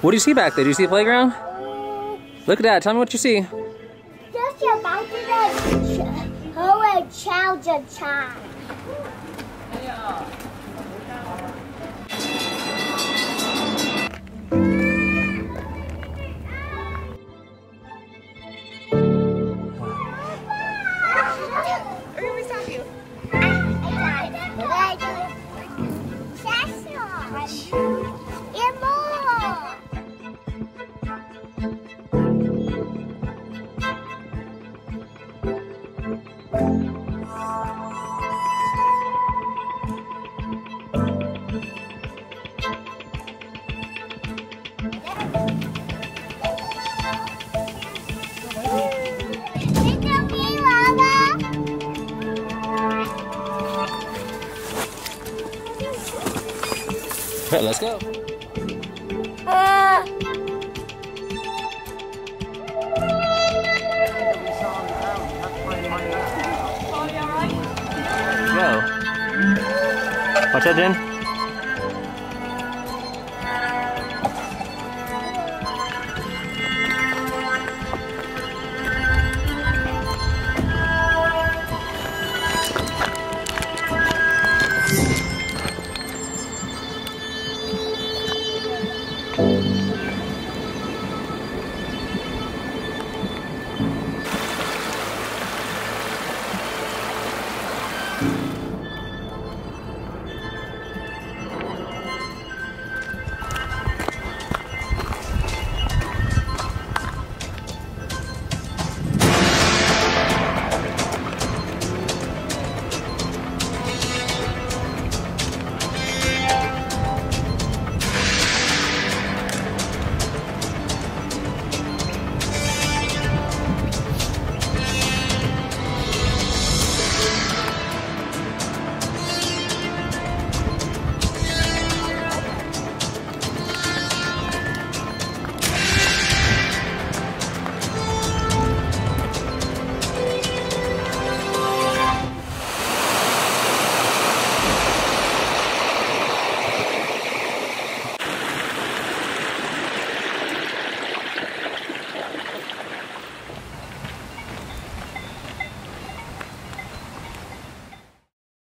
What do you see back there? Do you see a playground? Look at that. Tell me what you see. Just about to whole child child. Right, let's go. Uh. Go. Watch that, Jen.